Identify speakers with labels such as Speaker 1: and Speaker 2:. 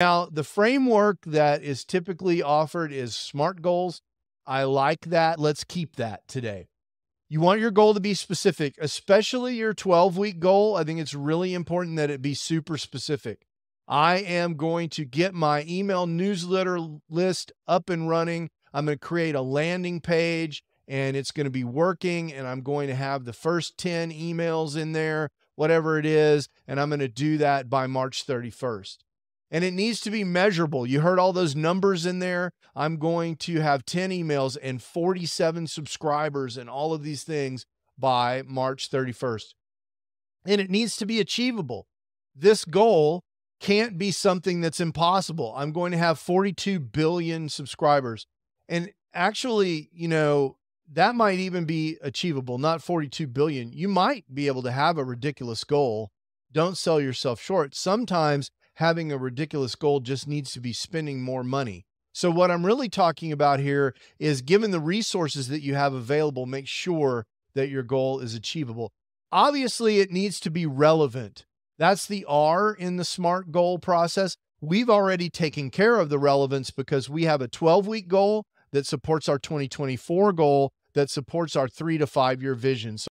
Speaker 1: Now, the framework that is typically offered is SMART goals. I like that. Let's keep that today. You want your goal to be specific, especially your 12 week goal. I think it's really important that it be super specific. I am going to get my email newsletter list up and running. I'm going to create a landing page and it's going to be working. And I'm going to have the first 10 emails in there, whatever it is. And I'm going to do that by March 31st and it needs to be measurable. You heard all those numbers in there. I'm going to have 10 emails and 47 subscribers and all of these things by March 31st. And it needs to be achievable. This goal can't be something that's impossible. I'm going to have 42 billion subscribers. And actually, you know, that might even be achievable, not 42 billion. You might be able to have a ridiculous goal. Don't sell yourself short. Sometimes having a ridiculous goal just needs to be spending more money. So, what I'm really talking about here is given the resources that you have available, make sure that your goal is achievable. Obviously, it needs to be relevant. That's the R in the SMART goal process. We've already taken care of the relevance because we have a 12 week goal that supports our 2024 goal that supports our three to five year vision. So